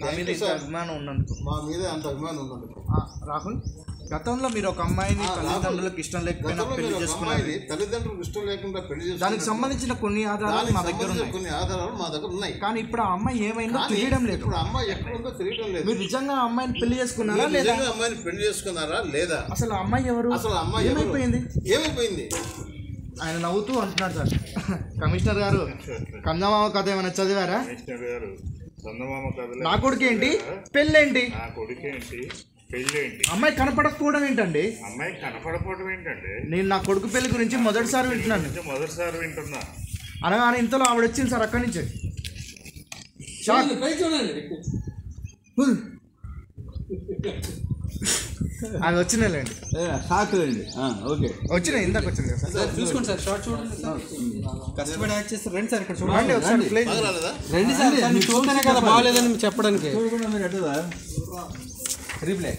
నా మీద ఇంత అభిమానం ఉన్నందుకు. మా మీద అంత అభిమానం ఉన్నది ఆ, రాహుల్ గతంలో మీరు ఒక అమ్మాయిని తల్లిదండ్రులకు ఇష్టం లేకపోయినా గతంలో పెళ్ళి మీరు ఒక చేసుకున్నారు తల్లిదండ్రులకు ఇష్టం లేకుండా పెళ్ళి దానికి చేసుకున్నారు. సంబంధించిన కొన్ని ఆధారాలు దానికి మా దగ్గర సంబంధించిన ఉన్నాయి. కొన్ని ఆధారాలు మా దగ్గర ఉన్నాయి. కానీ ఇప్పుడు ఆ అమ్మాయి ఏమైందో కానీ తెలియడం లేదు. ఇప్పుడు అమ్మాయి ఎక్కడ ఉందో తెలియడం లేదు. మీరు నిజంగా ఆ అమ్మాయిని పెళ్ళి చేసుకున్నారా మీరు లేదా? నిజంగా అమ్మాయిని పెళ్ళి చేసుకున్నారా లేదా? అసలు ఆ అమ్మాయి ఎవరు? అసలు అమ్మాయి ఎవరు? ఏమైపోయింది? ఏమైపోయింది? ఆయన నవ్వుతూ అంటున్నాడు సార్. కమిషనర్ గారు కందమామ కథ ఏమైనా చదివారా? కమిషనర్ గారు నా కొడుకు ఏంటి పెళ్ళేంటి? నా కొడుకేంటి? పెళ్ళేంటి? అమ్మాయి కనపడకపోవడం ఏంటండి? అమ్మాయి కనపడపోవడం ఏంటంటే నేను నా కొడుకు పెళ్ళి గురించి మొదటిసారి వింటున్నాను. మొదటిసారి వింటున్నా. అనగానే ఇంతలో ఆవిడ వచ్చింది సార్ అక్కడి నుంచి. Shock full. అది వచ్చినాయిలేండి షాక్ అండి ఓకే. వచ్చినాయి ఇందాక వచ్చింది కదా సార్? చూసుకోండి సార్ షార్ట్ చూడండి సార్. కష్టపడి యాక్ట్ చేస్తారు రండి సార్ ఇక్కడ చూడండి. రండి. ఒకసారి ప్లే రండి సార్ మీకు చూస్తేనే కదా బాగాలేదని చెప్పడానికి. చూడకుండా మీరు ఎట్టుదా రీప్లే.